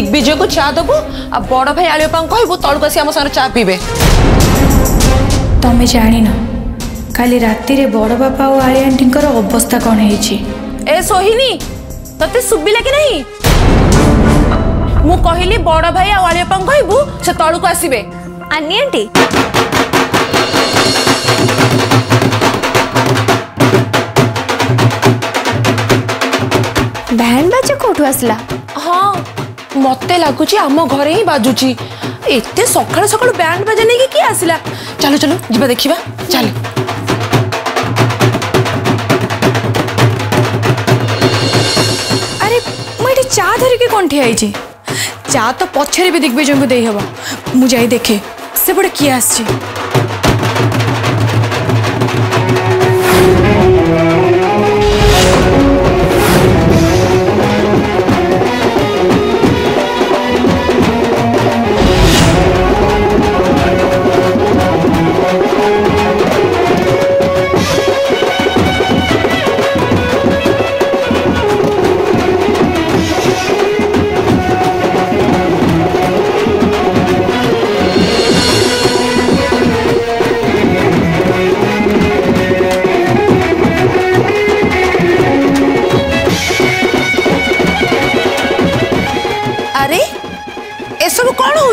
दिग्विजय को चा दबु आ बड़ भाई आलिया कहबू तलू आसी आम सागर पीबे तुम्हें जान काली राति बड़ बापा और आलिया आंटी अवस्था कौन हो सोहिनी ते शुभिला कि नहीं मु कहली बड़ भाई आलिया कहबू से तलू आसबे आनी आंटी भैन बाजा कौटू आसला মতে লাগুচি আম ঘরে হি বাজুচি এতে সকাল সকাল ব্যান্ড বাজা নেই কি আসিলা চলো চলো যা দেখিবা চলো আরে মু এটি চা ধরিকি কোন ঠিয়া হয়েছি চা তো পছরে বি দিগ্বিজয়কে দেই হব মু যাই দেখে সেপটে কি আসছে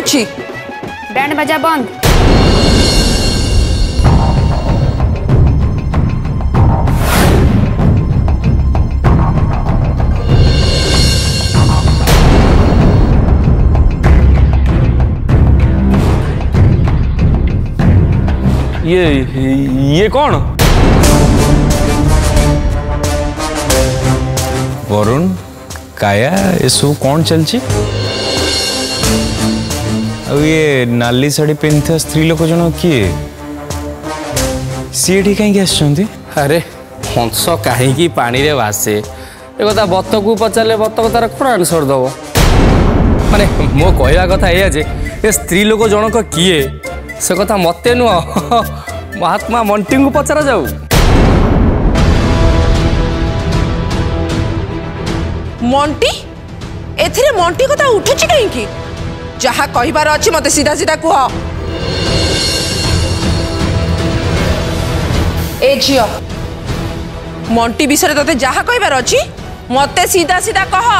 छी बैंड बजा बंद ये ये कौन वरुण काया ये सब कौन चल ची? ଆଉ ଇଏ ନାଲି ଶାଢ଼ୀ ପିନ୍ଧିଥିବା ସ୍ତ୍ରୀ ଲୋକ ଜଣକ କିଏ ସିଏ ଏଠି କାହିଁକି ଆସିଛନ୍ତି ଆରେ ହଂସ କାହିଁକି ପାଣିରେ ବାସେ ଏ କଥା ବତକୁ ପଚାରିଲେ ବତକ ତାର କ'ଣ ଆନ୍ସର ଦେବ ମାନେ ମୋ କହିବା କଥା ଏଇଆ ଯେ ଏ ସ୍ତ୍ରୀ ଲୋକ ଜଣକ କିଏ ସେ କଥା ମୋତେ ନୁହଁ ମହାତ୍ମା ମଣ୍ଟିଙ୍କୁ ପଚରାଯାଉ ମଣ୍ଟି ଏଥିରେ ମଣ୍ଟି କଥା ଉଠୁଛି କାହିଁକି ଯାହା କହିବାର ଅଛି ମୋତେ ସିଧା ସିଧା କୁହ ଏ ଝିଅ ମଣ୍ଟି ବିଷୟରେ ତୋତେ ଯାହା କହିବାର ଅଛି ମୋତେ ସିଧା ସିଧା କହ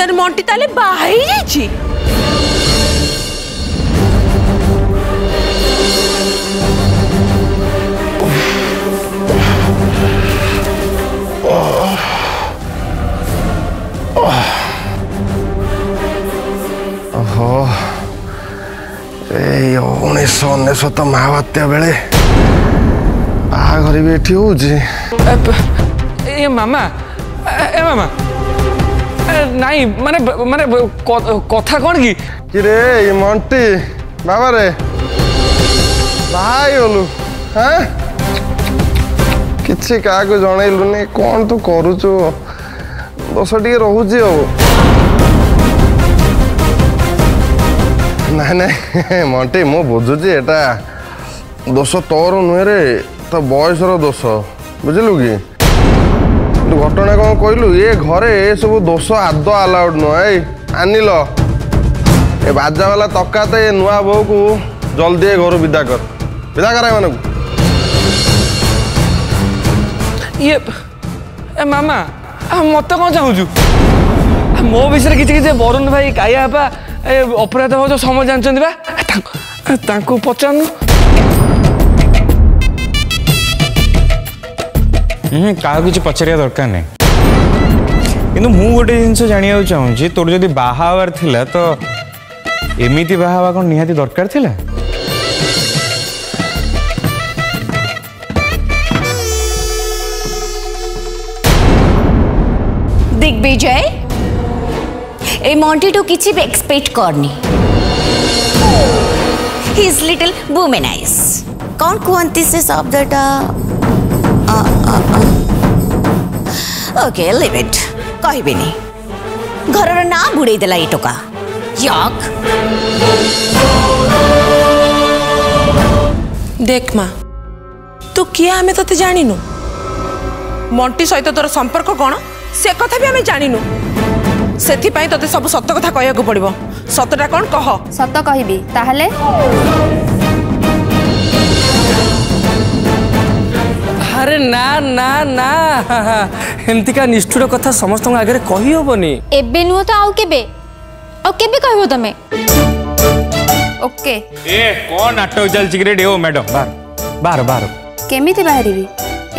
ତୋର ମଣ୍ଟି ତାହେଲେ ବାହା ହେଇଯାଇଛି ଏଇ ଉଣେଇଶହ ଅନେଶ୍ୱତ ମହାବାତ୍ୟା ବେଳେ ବାହାଘର ବି ଏଠି ହେଉଛି ଏ ମାମା ଏ ମାମା ନାଇଁ ମାନେ ମାନେ କଥା କ'ଣ କି କିରେ ମଣ୍ଟି ବାବାରେ ଭାଇ ଗଲୁ କିଛି କାହାକୁ ଜଣେଇଲୁନି କ'ଣ ତୁ କରୁଛୁ ଦୋଷ ଟିକେ ରହୁଛି ଆଉ ନାଇଁ ନାଇଁ ମଣ୍ଟି ମୁଁ ବୁଝୁଛି ଏଟା ଦୋଷ ତୋର ନୁହେଁରେ ତ ବୟସର ଦୋଷ ବୁଝିଲୁ କି ঘটনা কম কইলু এ ঘরে এসব দোষ আদ আলাউড নয় আনিল এ বাজাওয়ালা তকাতে এ নূয়া বউকু জলদি এ ঘর বিদা কর বিদা কর এমানকু ইয়ে এ মামা মতে কম চাহুছু ମୋ ବିଷୟରେ କିଛି କିଛି ବରୁଣ ଭାଇ କାୟା ବାପା ଅପରାଧ ହେଉଛ ସମୟ ଜାଣିଛନ୍ତି ବା ତାଙ୍କୁ ପଚାରୁନୁ କାହାକୁ କିଛି ପଚାରିବା ଦରକାର ନାହିଁ କିନ୍ତୁ ମୁଁ ଗୋଟେ ଜିନିଷ ଜାଣିବାକୁ ଚାହୁଁଛି ତୋର ଯଦି ବାହା ହେବାର ଥିଲା ତ ଏମିତି ବାହା ହେବା କ'ଣ ନିହାତି ଦରକାର ଥିଲା দিগ্বিজয় এই মন্টিটু কিছু বি এক্সপেক্ট করনি হি ইজ লিটল বুমেনাইজ কোন কুহন্তি সে শব্দটা ଓକେ ଲିମିଟ୍ କହିବିନି ଘରର ନାଁ ବୁଡ଼େଇ ଦେଲା ଏ ଟୋକା ୟକ୍ ଦେଖ ମା ତୁ କିଏ ଆମେ ତତେ ଜାଣିନୁ ମଣ୍ଟି ସହିତ ତୋର ସମ୍ପର୍କ କ'ଣ ସେ କଥା ବି ଆମେ ଜାଣିନୁ ସେଥିପାଇଁ ତତେ ସବୁ ସତ କଥା କହିବାକୁ ପଡ଼ିବ ସତଟା କ'ଣ କହ ସତ କହିବି ତାହେଲେ ଆରେ ନା ନା ନା ଏମିତିକା ନିଷ୍ଠୁର କଥା ସମସ୍ତଙ୍କ ଆଗରେ କହିହବନି ଏବେ ନୁହଁ ତ ଆଉ କେବେ ଆଉ କେବେ କହିବ ତମେ କେମିତି ବାହାରିବି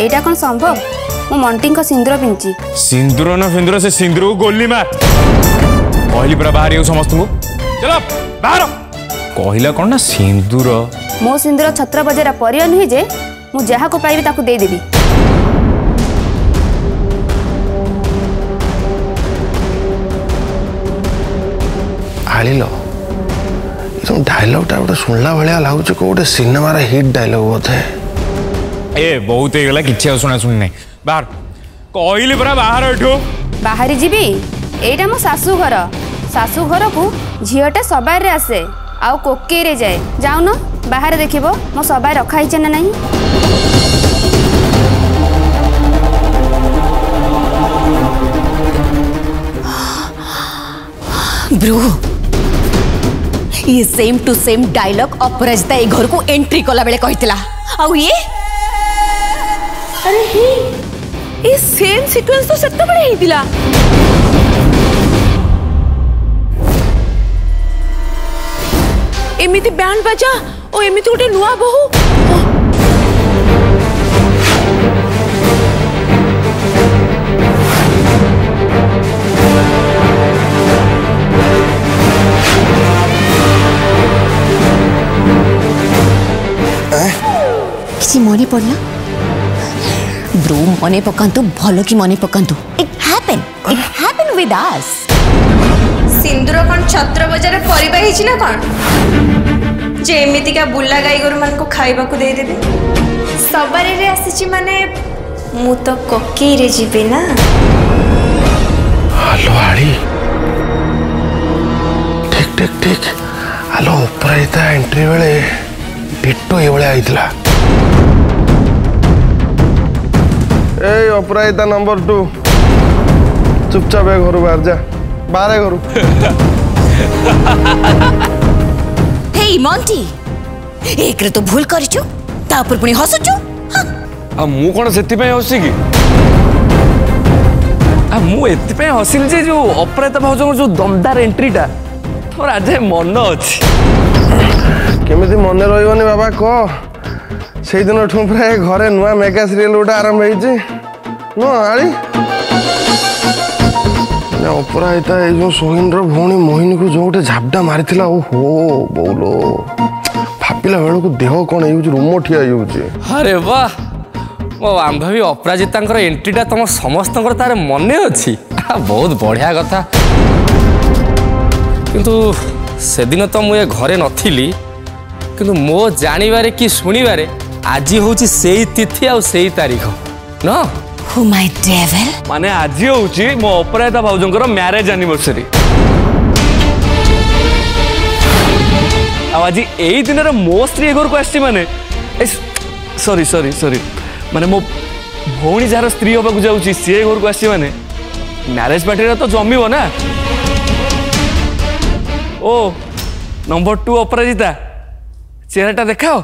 ଏଇଟା କଣ ସମ୍ଭବ ମୁଁ ମଣ୍ଟିଙ୍କ ସିନ୍ଦୁର ପିନ୍ଧିଛି ସିନ୍ଦୁର ନ ସିନ୍ଦୁର ସେ ସିନ୍ଦୁର ଗୋଲି ମା କହିଲି ପୁରା ବାହାରି ସମସ୍ତଙ୍କୁ କହିଲା କଣ ନା ସିନ୍ଦୁର ମୋ ସିନ୍ଦୁର ଛତ୍ର ବଜାର ପରିଅ ନୁହେଁ ଯେ ମୁଁ ଯାହାକୁ ପାଇବି ତାକୁ ଦେଇଦେବି ଡାଇଲଗଟା ଗୋଟେ ଶୁଣିଲା ଭଳିଆ ଲାଗୁଛି କୋଉ ଗୋଟେ ସିନେମାର ହିଟ୍ ଡାଇଲଗ ବୋଧେ ଏ ବହୁତ ହେଇଗଲା କିଛି ଆଉ ଶୁଣାଶୁଣି ନାହିଁ ବାହାର କହିଲି ପରା ବାହାର ଏଠୁ ବାହାରି ଯିବି ଏଇଟା ମୋ ଶାଶୁ ଘର ଶାଶୁ ଘରକୁ ଝିଅଟା ସବାରରେ ଆସେ ଆଉ କୋକେଇରେ ଯାଏ ଯାଉନ ବାହାରେ ଦେଖିବ ମୋ ସବାଇ ରଖା ହେଇଛେ ନା ନାହିଁ ब्रू ये same to same dialogue Aparajita ए घर को एंट्री कला बेले कहला आउ ये अरे हे ये सेम सीक्वेंस तो सत्ता बड़े ही दिला एमिति बैंड बजा ओ एमिति उठे नुआ बहू କିଛି ମନେ ପଡ଼ିଲା ବ୍ରୁ ମନେ ପକାନ୍ତୁ ଭଲ କି ମନେ ପକାନ୍ତୁ it happen it happen with us ସିନ୍ଦୁର କ'ଣ ଛତ୍ର ବଜାର ପରିବା ହେଇଛି ନା କ'ଣ ଯେ ଏମିତିକା ବୁଲା ଗାଈ ଗୋରୁମାନଙ୍କୁ ଖାଇବାକୁ ଦେଇଦେବେ ସବାରିରେ ଆସିଛି ମାନେ ମୁଁ ତ କକେଇରେ ଯିବି ନା ଆଲୋ ଆଳି ଠିକ୍ ଠିକ୍ ଠିକ୍ ଆଲୋ ଅପରାଜିତା ଏଣ୍ଟ୍ରି ବେଳେ ଟିଟୋ ଏଇଭଳିଆ ହେଇଥିଲା এই অপরাজিতা নম্বর টু চুপচাপ এ ঘর বার যা বারে ঘর হেই মন্টি একরে তো ভুল করিছু তারপর পুনি হসুছু আর মু কোন সেতিপাই হসি কি আর মু এতিপাই হসিল যে যে অপরাজিতা ভাউজঙ্কর যে দমদার এন্ট্রিটা তোর আজ মন অছি কেমিতি মনে রহিবনি বাবা কহ ସେଇଦିନ ଠୁ ପ୍ରାୟ ଘରେ ନୂଆ ମେଗା ସିରିଏଲ୍ ଗୋଟେ ଆରମ୍ଭ ହେଇଛି ନୁହଁ ଆଳି ଅପରାଜିତା ଏଇ ଯେଉଁ ସୋହିନର ଭଉଣୀ ମୋହିନୀକୁ ଯେଉଁ ଗୋଟେ ଝାପଟା ମାରିଥିଲା ଓ ହୋ ବୋଲୋ ଭାବିଲା ବେଳକୁ ଦେହ କ'ଣ ହେଇଯାଉଛି ରୁମ ଠିଆ ହେଇଯାଉଛି ଆରେ ବା ମୋ ବାନ୍ଧବୀ ଅପରାଜିତାଙ୍କର ଏଣ୍ଟ୍ରିଟା ତମ ସମସ୍ତଙ୍କର ତାର ମନେ ଅଛି ବହୁତ ବଢ଼ିଆ କଥା କିନ୍ତୁ ସେଦିନ ତ ମୁଁ ଏ ଘରେ ନଥିଲି କିନ୍ତୁ ମୋ ଜାଣିବାରେ କି ଶୁଣିବାରେ आज हूँ से तिथि आई तारीख न Who आज हूँ मो अपराजिता भाज म्यारेज आनिवर्सरी आज यही दिन मो स्त्री घर को आने सरी सरी सरी माने मो भी जार स्त्री हाँ जाऊँगी सी घर को आने म्यारेज पार्टी तो जमीब ना ओ नंबर टू अपराजिता चेहरा देखाओ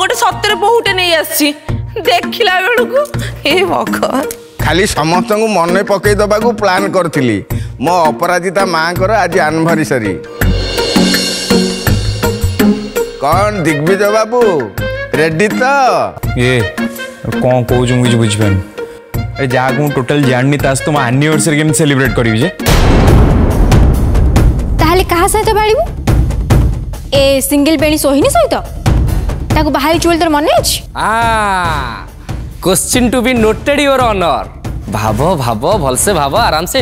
ଗୋଟେ ସତରେ ବହୁଟେ ନେଇ ଆସିଛି ଦେଖିଲା ବେଳକୁ ହେ ଭଗବାନ ଖାଲି ସମସ୍ତଙ୍କୁ ମନେ ପକେଇ ଦେବାକୁ ପ୍ଲାନ୍ କରିଥିଲି ମୋ ଅପରାଜିତା ମାଆଙ୍କର ଆଜି ଆନିଭର୍ସରୀ କ'ଣ ଦିଗ୍ବିଜୟ ବାବୁ ରେଡି ତ ଏ କ'ଣ କହୁଛୁ ମୁଁ କିଛି ବୁଝିପାରୁନି ଆରେ ଯାହାକୁ ମୁଁ ଟୋଟାଲ ଜାଣିନି ତା ସହିତ ମୋ ଆନିଭର୍ସରୀ କେମିତି ସେଲିବ୍ରେଟ୍ କରିବି ଯେ ତାହେଲେ କାହା ସହିତ ପାଳିବୁ ଏ ସିଙ୍ଗିଲ୍ ବେଣୀ ସୋହିନୀ ସହିତ ତାକୁ ବାହାରି ବୋଲି ତୋର ମନେ ଅଛି question to be noted your honour ଭାବ ଭାବ ଭଲସେ ଭାବ ଆରାମସେ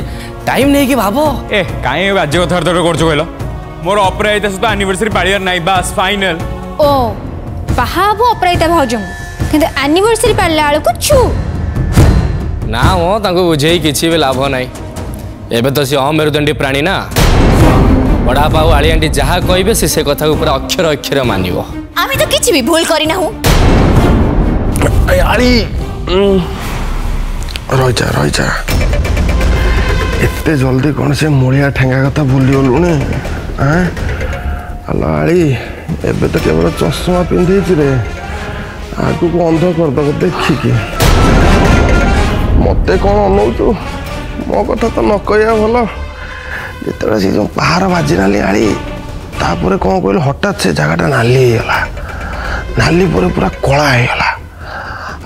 ଟାଇମ୍ ନେଇକି ଭାବ ଏ କାହିଁ ବାଜେ କଥାବାର୍ତ୍ତା କରୁଛୁ କହିଲ ମୋର ଅପରାଜିତା ସହିତ ଆନିଭର୍ସରୀ ପାଳିବାର ନାହିଁ ବାସ୍ ଫାଇନାଲ ଓ ବାହା ହବ ଅପରାଜିତା ଭାଉଜଙ୍କୁ କିନ୍ତୁ ଆନିଭର୍ସରୀ ପାଳିଲା ବେଳକୁ ଛୁ ନା ମ ତାଙ୍କୁ ବୁଝେଇ କିଛି ବି ଲାଭ ନାହିଁ ଏବେ ତ ସେ ଅମେରୁଦଣ୍ଡୀ ପ୍ରାଣୀ ନା ବଡ଼ାପା ଆଉ ଆଳିଆଣ୍ଟି ଯାହା କହିବେ ସେ ସେ କଥାକୁ ପୁରା ଅକ୍ଷର ଅକ୍ଷର ମାନିବ আমি তো কিছু বি ভুল করি না আরে রইজা রইজা এতে জলদি কোন সে মরিয়া ঠেঙ্গা কথা ভুলি গলুনি হ্যাঁ আলি এবে তো কেবল চশমা পিঁধেছি রে ଆଗକୁ ଅନ୍ଧ କରିଦେବ ଦେଖିକି ମୋତେ କ'ଣ ଅନଉଛୁ ମୋ କଥା ତ ନ କହିବା ଭଲ ଯେତେବେଳେ ସେ ଯେଉଁ ପାହାର ବାଜିନାଲି ଆଳି ତାପରେ କ'ଣ କହିଲେ ହଠାତ୍ ସେ ଜାଗାଟା ନାଲି ହେଇଗଲା ନାଲି ପରେ ପୁରା କଳା ହେଇଗଲା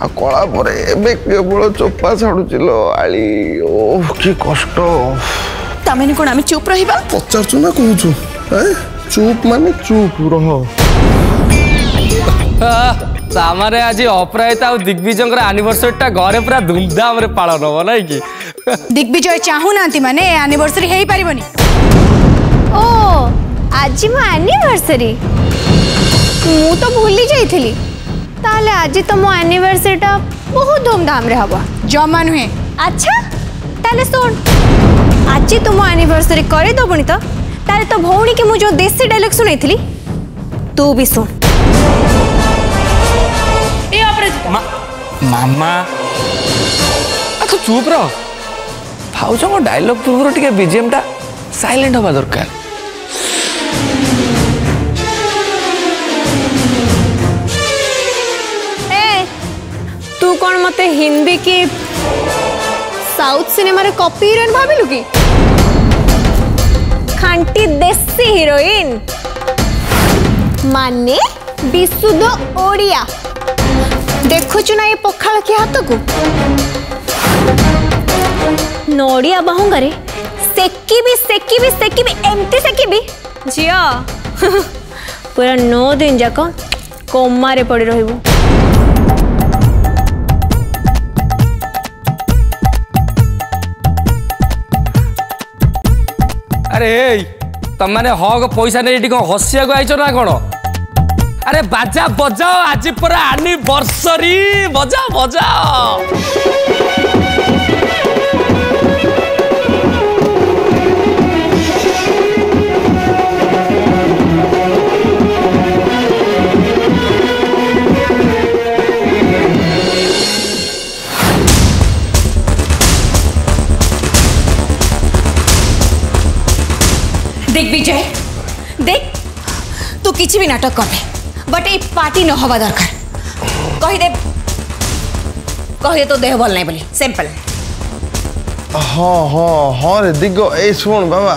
ଆଉ କଳା ପରେ ଏବେ କେବଳ ଚୋପା ଛାଡ଼ୁଛି ଲୋ ଆଳି ଓ କି କଷ୍ଟ ତାମାନେ କ'ଣ ଆମେ ଚୁପ୍ ରହିବା ପଚାରୁଛୁ ନା କହୁଛୁ ଚୁପ୍ ମାନେ ଚୁପ୍ ରହ ତାମାନେ ଆଜି ଅପରାଜିତା ଆଉ ଦିଗ୍ବିଜୟଙ୍କର ଆନିଭର୍ସରୀଟା ଘରେ ପୁରା ଧୁମଧାମରେ ପାଳନ ହବ ନାଇଁ କି ଦିଗ୍ବିଜୟ ଚାହୁଁନାହାନ୍ତି ମାନେ ଆନିଭର୍ସରୀ ହେଇପାରିବନି ଓ আজ মো আনিভার্সারি মু তো ভুলি যাইছিলি তাহলে আজ তো মো আনিভার্সারিটা বহু ধুমধামে হব জমা নুহে আচ্ছা তাহলে শোন আজ তুম আনিভার্সারি করে দেবনি তো তাহলে তো ভৌণীকে মু যে দেশি ডায়লগ শুনেছিলি তু বি শোন ए अपराजिता मा, मामा आखो चुप रह भाउजों डायलॉग पूर्व टिके बीजीएम टा साइलेंट होबा दरकार মতে হিন্দি কি সাউথ সিনেমার কপি হিরোইন ভাবিলু কি খাঁটি দেশি হিরোইন মানে বিশুদ্ধ ওড়িয়া দেখুছু না এ পখাল কি হাতকু নড়িয়া বাহুঙ্গারে ସେକିବି ସେକିବି ସେକିବି ଏମିତି ସେକିବି ଝିଅ ପୁରା ନଅ ଦିନ ଯାକ କୋମାରେ ପଡ଼ି ରହିବୁ ଆରେ ତମମାନେ ହକ ପଇସା ନେଇ ଏଠି କ'ଣ ହସିବାକୁ ଆଇଛ ନା କ'ଣ ଆରେ ବାଜା ବଜାଓ ଆଜି ପରେ ଆନିଭର୍ସରୀ ବଜାଓ ବଜାଓ देख विजय देख तू कि भी नाटक करने बट ये पार्टी न होगा दरकार कहीदे कहीदे तो देह भल नहीं बोली सिंपल हाँ हाँ हाँ रे दिग्ग ए शुण बाबा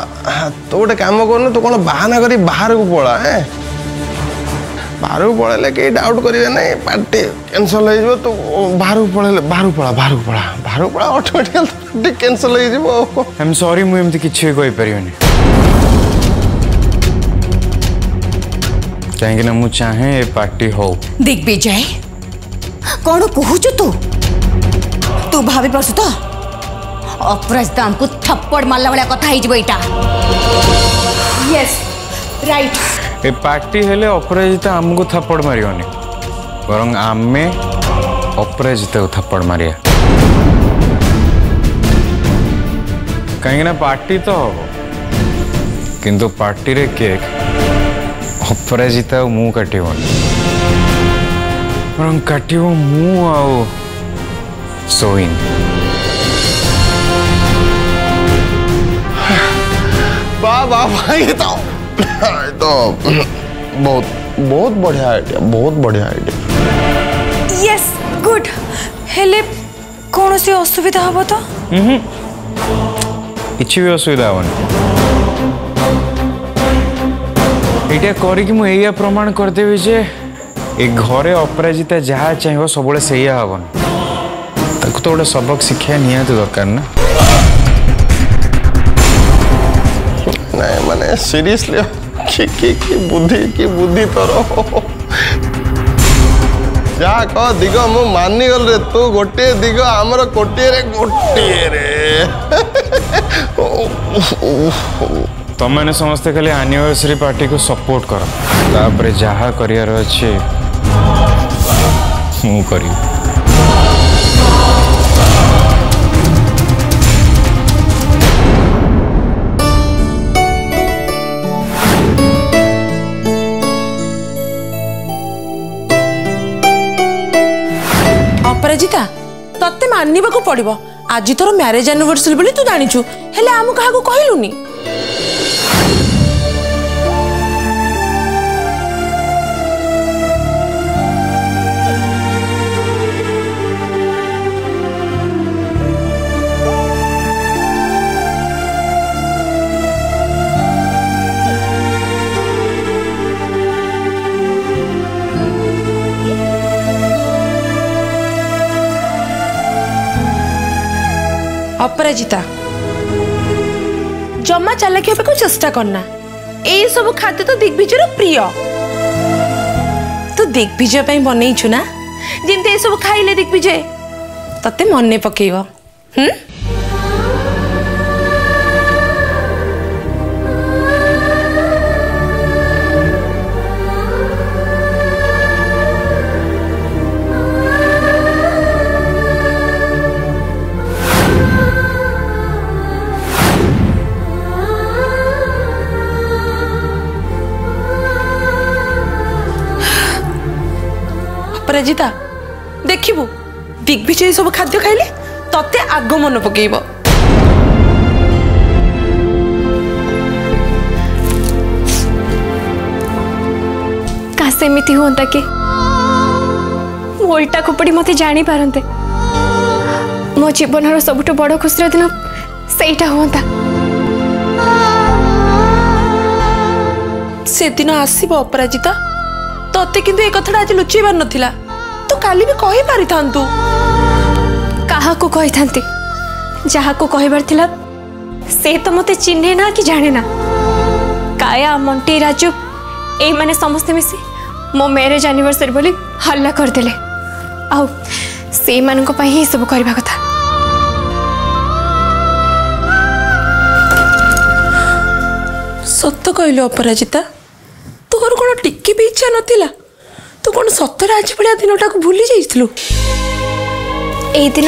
तो गोटे कम कर तू कौन बाहाना कर बाहर को पड़ा है बाहर को पड़े कई डाउट करेंगे ना पार्टी कैनसल हो तो बाहर को पड़े बाहर को पड़ा बाहर को पड़ा बाहर को पड़ा अटोमेटिकल पार्टी कैनसल हो सरी मुझे किसी कहीपर कहीं चाहे पार्टी हो देख बे जाए कौन कहू तू तू भावि पड़ तो अपराजिता हमको थप्पड़ मारला वाला कथा हिजबो पार्टी हेले अपराजिता हमको थप्पड़ मारियोनी वरन आमे अपराजिता को थप्पड़ मारिया कहीं पार्टी तो हो किंतु पार्टी रे केक ଅପରାଜିତା ଆଉ ମୁଁ କାଟିବନି ବରଂ କାଟିବ ମୁଁ ଆଉ ସୋଇନ୍ बहुत बहुत बढ़िया आइडिया बहुत बढ़िया आइडिया यस गुड हेले कौन असुविधा हम तो किसी भी असुविधा ये करा प्रमाण करदेवि जे ये घरे अपराजिता जहाँ चाहिए सब से हेन ताक तो गोटे सबक शिक्षा निहाती दरकार ना ना मैंने सीरीयसली कि कि बुद्धि कि बुद्धि तर जहा कह दिग मु मानिगल रे तू गोटे दिग आम गोटे गोटे ତମେ ସମସ୍ତେ ଖାଲି ଆନିଭର୍ସରୀ ପାର୍ଟିକୁ ସପୋର୍ଟ କର ତାପରେ ଯାହା କରିବାର ଅଛି ମୁଁ କରିବି ଅପରାଜିତା ତତେ ମାନିବାକୁ ପଡିବ ଆଜି ତୋର ମ୍ୟାରେଜ୍ ଆନିଭର୍ସରୀ ବୋଲି ତୁ ଜାଣିଛୁ ହେଲେ ଆମକୁ କାହାକୁ କହିଲୁନି অপরাজিতা জমা চালাকি হওয়া চেষ্টা কর না এইসব খাদ্য তো দিগ্বিজয়র প্রিয় তু দিগ্বিজয় বনাইছু না যেমন এসব খাইলে দিগ্বিজয় তোতে মনে পকাইব হুম ଅପରାଜିତା ଦେଖିବୁ ଦିଗ୍ବିଜୟ ସବୁ ଖାଦ୍ୟ ଖାଇଲେ ତତେ ଆଗ ମନ ପକେଇବ ସେମିତି ହୁଅନ୍ତା କି ମୁଁ ଓଲଟା ଖୋପଡ଼ି ମୋତେ ଜାଣିପାରନ୍ତେ ମୋ ଜୀବନର ସବୁଠୁ ବଡ଼ ଖୁସିର ଦିନ ସେଇଟା ହୁଅନ୍ତା ସେଦିନ ଆସିବ ଅପରାଜିତା ତତେ କିନ୍ତୁ ଏ କଥାଟା ଆଜି ଲୁଚେଇ ପାରୁନଥିଲା কালি বি কই পারিথান্তু কাহাকু কইথান্তি যাহাকু কইবার থিলা সে তো মতে চিহ্নে না কি জানে না কায়া মন্টি রাজু এই মানে সমস্ত মিশি মো ম্যারেজ আনিভার্সারি বলে হল্লা করেদেলে আউ সেইমানଙ୍କ ପାଇଁ ହିଁ ଏସବୁ କରିବା କଥା ସତ କହିଲୁ ଅପରାଜିତା ତୋର କ'ଣ ଟିକେ ବି ଇଚ୍ଛା ନଥିଲା कौन सतरे आज भाया दिन टाक भूली जाइलु এই দিন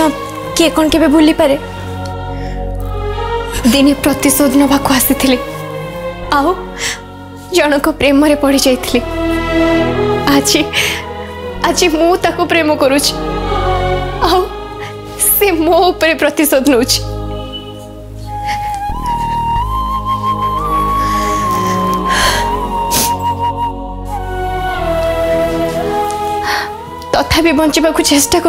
কে কোন কেবে ভুলি পারে দিনে প্রতিশোধ নেওয়া আসিলে আও জনক প্রেমরে পড়ি যাই আজি আজি মু তাকে প্রেম করুছি আও সে মো উপরে প্রতিশোধ নেଉଛି ଯାହା ବି ବଞ୍ଚିବାକୁ ଚେଷ୍ଟା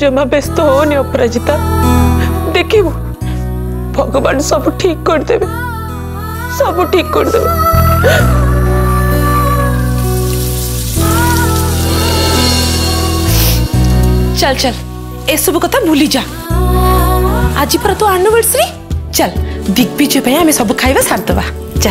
जमा व्यस्त होनी अपराजिता देखू भगवान सब ठीक करदे सब ठीक करदे चल चल एसबु कथा भूली जा आज पर तो आनिवर्सरी चल दिग्विजय आम सब खाଇବା ସାରିଦେବା ଚାଲ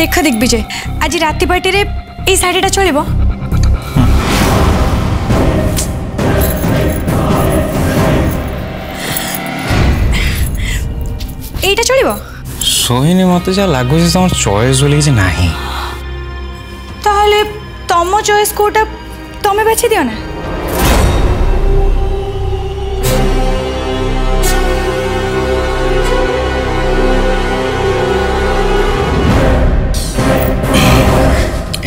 ଦେଖ ଦିଗ୍ବିଜୟ ଆଜି ରାତି ପାର୍ଟିରେ ଏଇ ଶାଢ଼ୀଟା ଚଳିବ ପାରିବ ସୋହିନୀ ମୋତେ ଯାହା ଲାଗୁଛି ତମ ଚଏସ୍ ବୋଲି କିଛି ନାହିଁ ତାହେଲେ ତମ ଚଏସ୍ କୋଉଟା ତମେ ବାଛି ଦିଅ ନା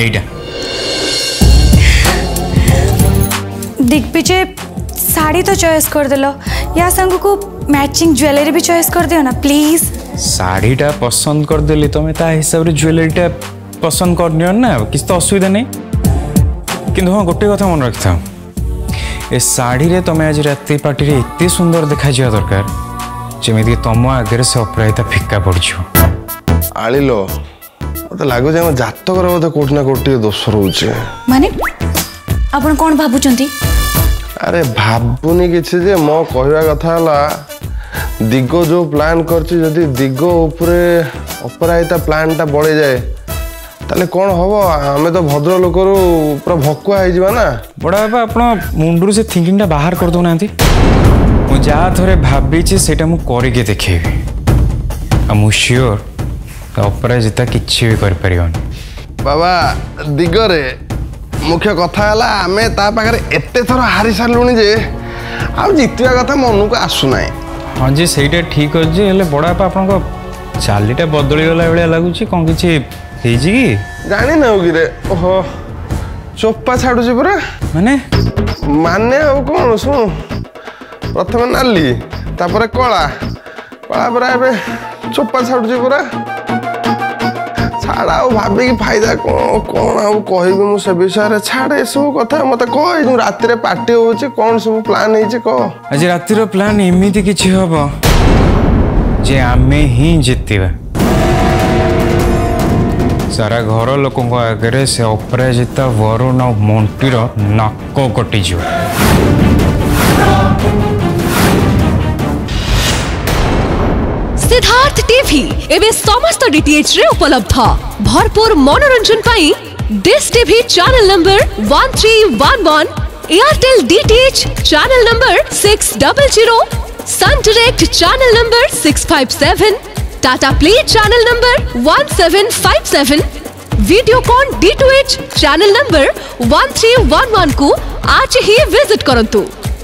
এইটা दिग्विजय साड़ी तो चॉइस कर दिलो या संग को मैचिंग ज्वेलरी भी चॉइस कर दियो ना प्लीज़ ଶାଢ଼ୀଟା ପସନ୍ଦ କରିଦେଲି ତମେ ତା ହିସାବରେ ଜୁଏଲେରୀଟା ପସନ୍ଦ କରିନିଅ ନା କିଛି ତ ଅସୁବିଧା ନାହିଁ କିନ୍ତୁ ହଁ ଗୋଟେ କଥା ମନେ ରଖିଥାଅ ଏ ଶାଢ଼ୀରେ ତମେ ଆଜି ରାତି ପାର୍ଟିରେ ଏତେ ସୁନ୍ଦର ଦେଖାଯିବା ଦରକାର ଯେମିତିକି ତମ ଆଗରେ ସେ ଅପରାଜିତା ଫିକା ପଡ଼ିଯିବ ଆଳିଲ ମୋତେ ଲାଗୁଛି ଆମ ଜାତକର ବୋଧେ କୋଉଠି ନା କୋଉଠି ଟିକେ ଦୋଷ ରହୁଛି ମାନେ ଆପଣ କ'ଣ ଭାବୁଛନ୍ତି ଆରେ ଭାବୁନି କିଛି ଯେ ମୋ କହିବା କଥା ହେଲା ଦିଗ ଯେଉଁ ପ୍ଲାନ୍ କରିଛି ଯଦି ଦିଗ ଉପରେ ଅପରାଜିତା ପ୍ଲାନ୍ଟା ବଳିଯାଏ ତାହେଲେ କ'ଣ ହେବ ଆମେ ତ ଭଦ୍ର ଲୋକରୁ ପୁରା ଭକୁଆ ହେଇଯିବା ନା ବଡ଼ ବାପା ଆପଣ ମୁଣ୍ଡରୁ ସେ ଥିଙ୍କିଂଟା ବାହାର କରିଦେଉନାହାନ୍ତି ମୁଁ ଯାହା ଥରେ ଭାବିଛି ସେଇଟା ମୁଁ କରିକି ଦେଖେଇବି ଆଉ ମୁଁ ସିଓର ଅପରାଜିତା କିଛି ବି କରିପାରିବନି ବାବା ଦିଗରେ ମୁଖ୍ୟ କଥା ହେଲା ଆମେ ତା ପାଖରେ ଏତେ ଥର ହାରି ସାରିଲୁଣି ଯେ ଆଉ ଜିତିବା କଥା ମନକୁ ଆସୁନାହିଁ ହଁ ଯେ ସେଇଟା ଠିକ୍ ଅଛି ହେଲେ ବଡ଼ ବାପା ଆପଣଙ୍କ ଚାଲିଟା ବଦଳିଗଲା ଭଳିଆ ଲାଗୁଛି କ'ଣ କିଛି ହେଇଛି କି ଜାଣିନାଉ କିରେ ଓହୋ ଚୋପା ଛାଡ଼ୁଛି ପରା ମାନେ ମାନେ ଆଉ କ'ଣ ଶୁଣ ପ୍ରଥମେ ନାଲି ତାପରେ କଳା କଳା ପରା ଏବେ ଚୋପା ଛାଡ଼ୁଛି ପରା ଛାଡ଼ ଆଉ ଭାବିକି ଫାଇଦା କ'ଣ କ'ଣ ଆଉ କହିବି ମୁଁ ସେ ବିଷୟରେ ଛାଡ଼ ଏସବୁ କଥା ମୋତେ କହ ଏଇ ଯେଉଁ ରାତିରେ ପାର୍ଟି ହେଉଛି କ'ଣ ସବୁ ପ୍ଲାନ୍ ହେଇଛି କହ ଆଜି ରାତିର ପ୍ଲାନ୍ ଏମିତି କିଛି ହବ ଯେ ଆମେ ହିଁ ଜିତିବା ସାରା ଘର ଲୋକଙ୍କ ଆଗରେ ସେ ଅପରାଜିତା ବରୁଣ ଆଉ ମଣ୍ଟିର ନାକ କଟିଯିବ सिद्धार्थ टीवी एवं समस्त डीटीएच रे उपलब्ध भरपूर मनोरंजन पाई this TV channel number 1311 Airtel DTH channel number 600 Sun Direct channel number 657 Tata Play channel number 1757 Videocon D two H channel number 1311 को आज ही विजिट करंतु